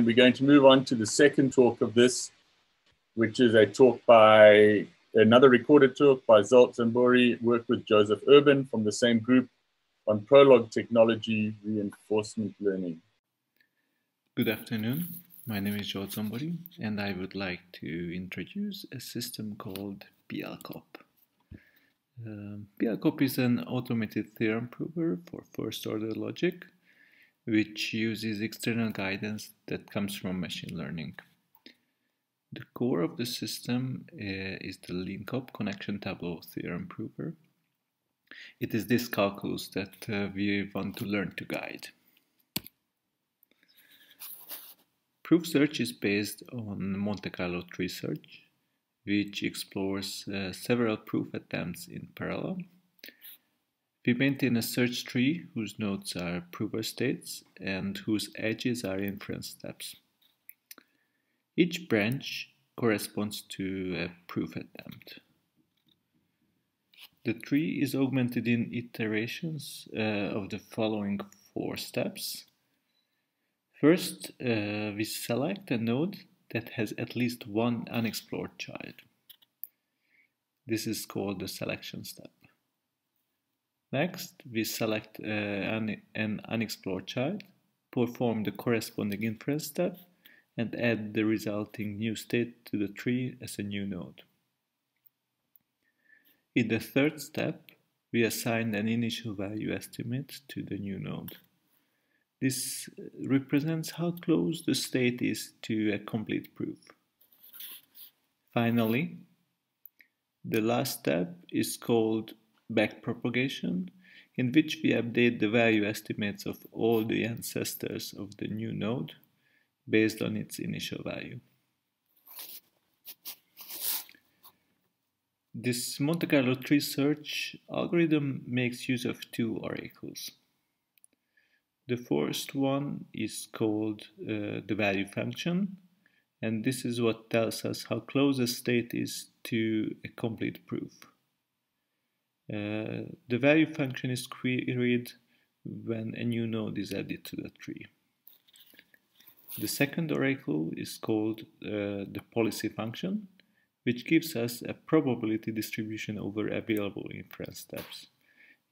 And we're going to move on to the second talk of this, which is a talk by another recorded talk by Zsolt Zombori, work with Josef Urban from the same group on Prolog technology reinforcement learning. Good afternoon. My name is Zsolt Zombori, and I would like to introduce a system called PLCOP. Um, PLCOP is an automated theorem prover for first order logic which uses external guidance that comes from machine learning. The core of the system uh, is the LeanCOP connection tableau theorem prover. It is this calculus that uh, we want to learn to guide. Proof search is based on Monte Carlo tree search, which explores uh, several proof attempts in parallel we maintain a search tree whose nodes are prover states and whose edges are inference steps. Each branch corresponds to a proof attempt. The tree is augmented in iterations uh, of the following four steps. First, uh, we select a node that has at least one unexplored child. This is called the selection step. Next, we select uh, an, an unexplored child, perform the corresponding inference step, and add the resulting new state to the tree as a new node. In the third step, we assign an initial value estimate to the new node. This represents how close the state is to a complete proof. Finally, the last step is called backpropagation, in which we update the value estimates of all the ancestors of the new node based on its initial value. This Monte Carlo tree search algorithm makes use of two oracles. The first one is called uh, the value function, and this is what tells us how close a state is to a complete proof. Uh, the value function is queried when a new node is added to the tree. The second oracle is called uh, the policy function, which gives us a probability distribution over available inference steps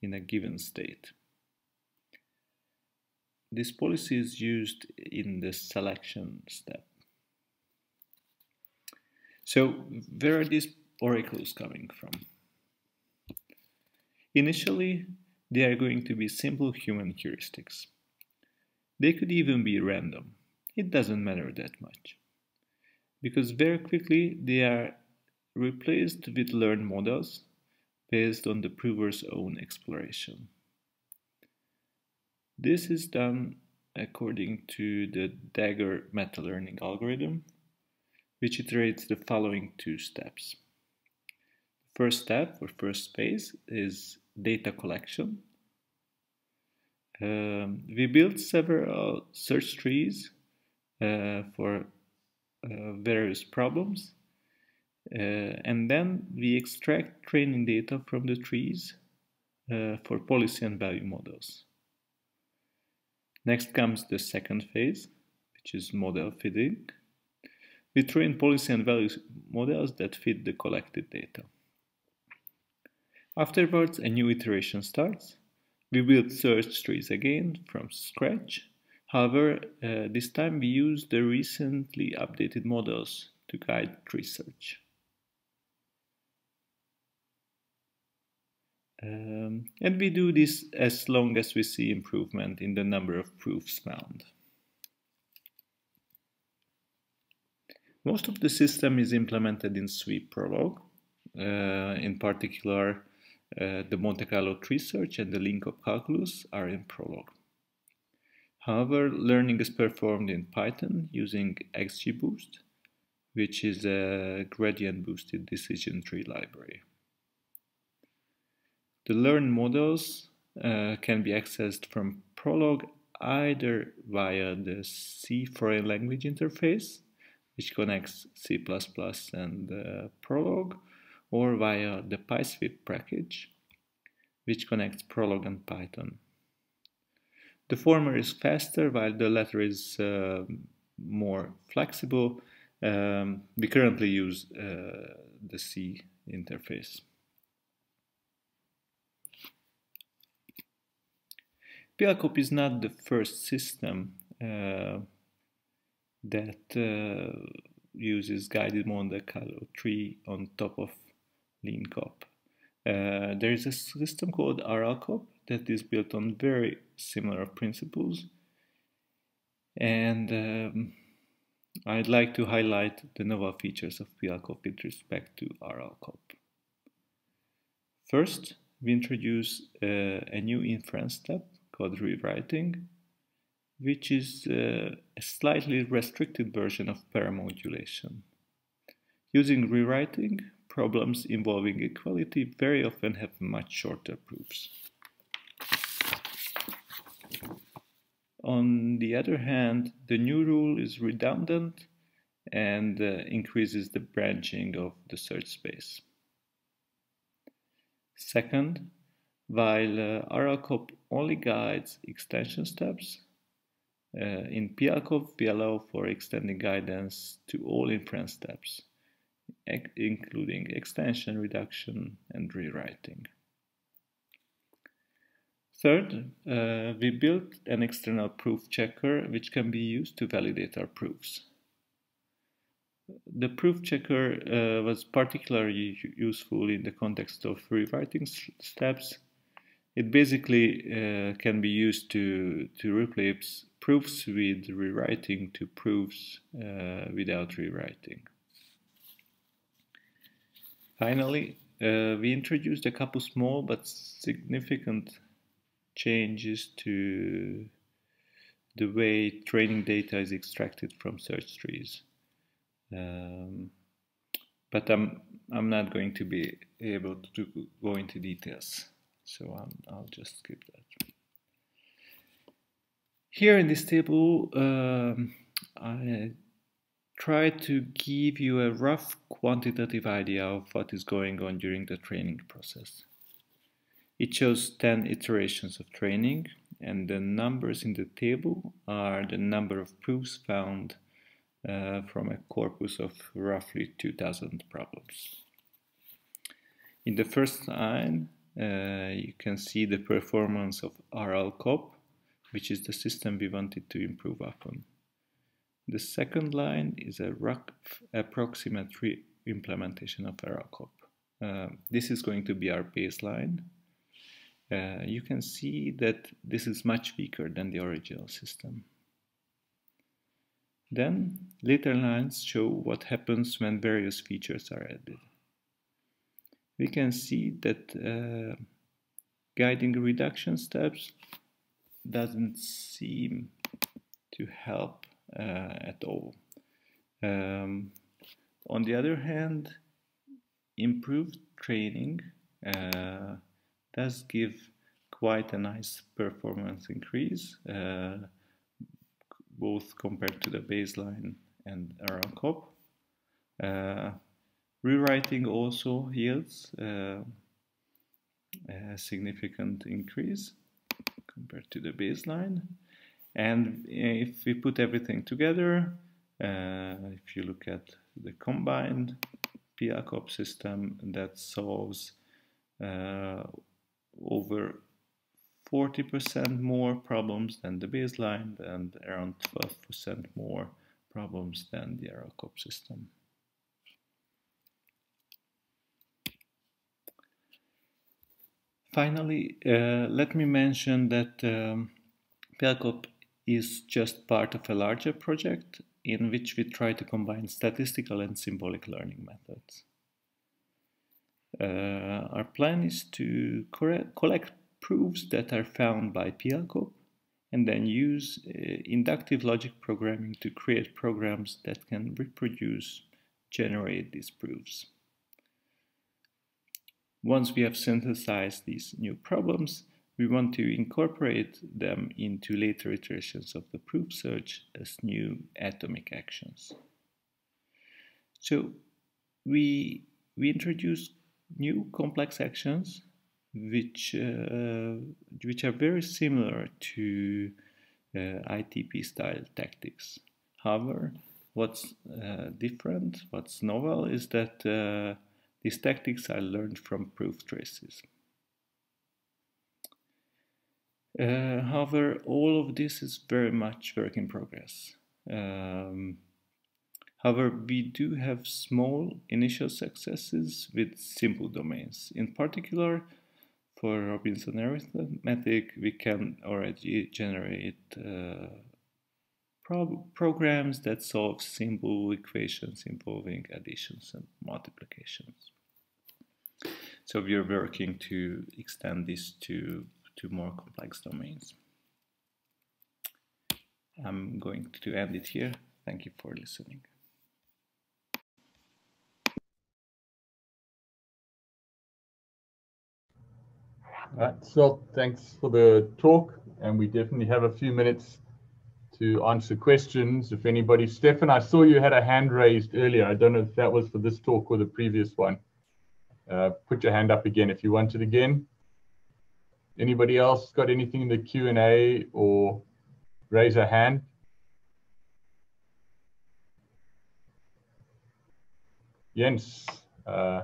in a given state. This policy is used in the selection step. So where are these oracles coming from? Initially, they are going to be simple human heuristics. They could even be random. It doesn't matter that much. Because very quickly they are replaced with learned models based on the prover's own exploration. This is done according to the DAgger meta-learning algorithm, which iterates the following two steps. The first step, or first phase, is data collection. Um, we built several search trees uh, for uh, various problems. Uh, and then we extract training data from the trees uh, for policy and value models. Next comes the second phase, which is model fitting. We train policy and value models that fit the collected data. Afterwards, a new iteration starts. We build search trees again from scratch. However, uh, this time we use the recently updated models to guide tree search. Um, and we do this as long as we see improvement in the number of proofs found. Most of the system is implemented in SWI-Prolog. Uh, in particular, uh, the Monte Carlo tree search and the LeanCOP calculus are in Prolog. However, learning is performed in Python using XGBoost, which is a gradient boosted decision tree library. The learned models uh, can be accessed from Prolog either via the C foreign language interface, which connects C++ and uh, Prolog, or via the PySwip package, which connects Prolog and Python. The former is faster while the latter is uh, more flexible, um, we currently use uh, the C interface. PLCOP is not the first system uh, that uh, uses guided Monte Carlo tree on top of LeanCOP. Uh, there is a system called RLCOP that is built on very similar principles and um, I'd like to highlight the novel features of PLCOP with respect to RLCOP. First, we introduce uh, a new inference step called rewriting, which is uh, a slightly restricted version of paramodulation. Using rewriting, problems involving equality very often have much shorter proofs. On the other hand, the new rule is redundant and uh, increases the branching of the search space. Second, while uh, RLCOP only guides extension steps, uh, in PLCOP we allow for extending guidance to all inference steps, including extension, reduction, and rewriting. Third, uh, we built an external proof checker which can be used to validate our proofs. The proof checker uh, was particularly useful in the context of rewriting steps. It basically uh, can be used to, to replace proofs with rewriting to proofs uh, without rewriting. Finally, uh, we introduced a couple small but significant changes to the way training data is extracted from search trees. Um, but I'm I'm not going to be able to go into details, so i will just skip that. Here in this table, um, I try to give you a rough quantitative idea of what is going on during the training process. It shows 10 iterations of training and the numbers in the table are the number of proofs found uh, from a corpus of roughly 2000 problems. In the first line, uh, you can see the performance of RLCOP, which is the system we wanted to improve upon. The second line is a rough approximate implementation of RLCOP. Uh, this is going to be our baseline uh, you can see that this is much weaker than the original system. Then later lines show what happens when various features are added. We can see that uh, guiding reduction steps doesn't seem to help at all. Um, on the other hand, improved training uh, does give quite a nice performance increase, uh, both compared to the baseline and RLCOP. Uh, rewriting also yields a significant increase compared to the baseline. And if we put everything together, uh, if you look at the combined PLCOP system that solves uh, over 40% more problems than the baseline and around 12% more problems than the RLCOP system. Finally, uh, let me mention that um, is just part of a larger project in which we try to combine statistical and symbolic learning methods. Uh, our plan is to collect proofs that are found by PLCOP and then use uh, inductive logic programming to create programs that can reproduce, generate these proofs. Once we have synthesized these new problems, we want to incorporate them into later iterations of the proof search as new atomic actions. So we, we introduce new complex actions which uh, which are very similar to uh, ITP style tactics. However, what's uh, different, what's novel, is that uh, these tactics are learned from proof traces. Uh, however, all of this is very much work in progress. Um, however, we do have small initial successes with simple domains. In particular, for Robinson arithmetic, we can already generate uh, pro programs that solve simple equations involving additions and multiplications. So we are working to extend this to, to more complex domains. I'm going to end it here. Thank you for listening. All right, so thanks for the talk, and we definitely have a few minutes to answer questions. If anybody, Stefan, I saw you had a hand raised earlier. I don't know if that was for this talk or the previous one. Uh, put your hand up again if you want it again. Anybody else got anything in the Q&A or raise a hand? Jens. Uh,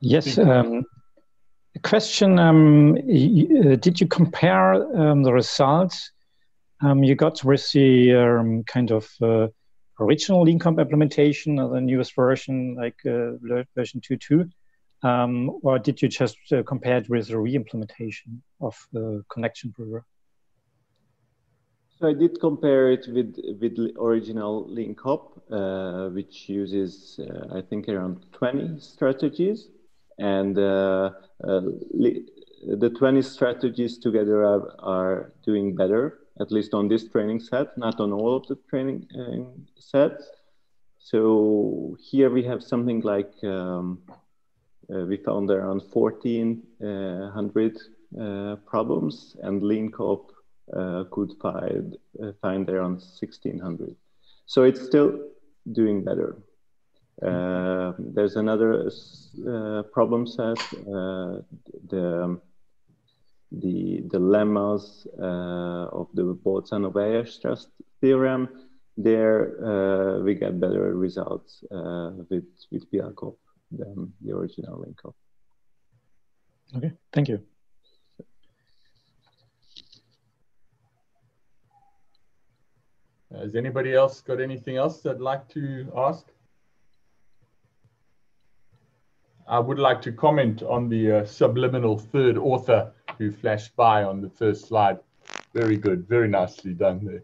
yes. Um, question, um, uh, did you compare um, the results um, you got with the um, kind of uh, original LeanCOP implementation or the newest version, like uh, version 2.2? Um, or did you just uh, compare it with the re-implementation of the connection prover? So I did compare it with with original LeanCOP, uh, which uses uh, I think around 20 strategies, and uh, uh, the 20 strategies together are, are, doing better, at least on this training set, not on all of the training uh, sets. So here we have something like, um, uh, we found around 1400 uh, problems and LeanCOP uh, could find, find around 1600. So it's still doing better. Uh, there's another uh, problem set, uh, the the lemmas uh, of the Bolzano-Weierstrass theorem. There uh, we get better results uh, with with PLCOP than the original LeanCOP. Okay, thank you. Has anybody else got anything else they'd like to ask? I would like to comment on the uh, subliminal third author who flashed by on the first slide. Very good, very nicely done there.